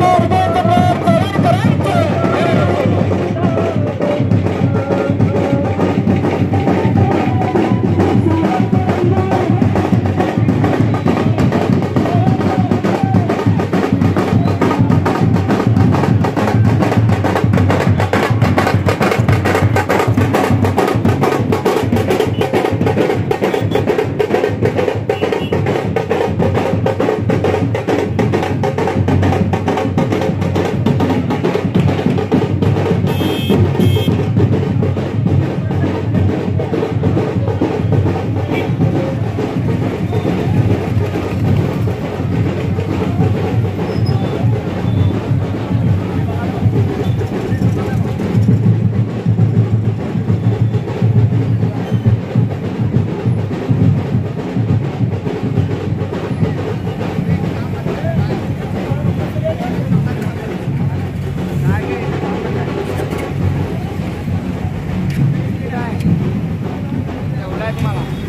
Lord, ke mana?